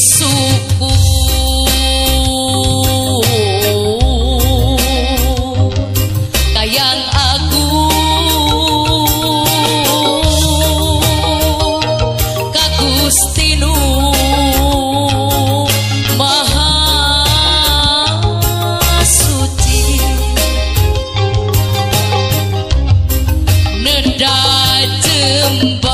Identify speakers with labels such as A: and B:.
A: suku kayang aku. Kagustinu maha suci. Neda jemba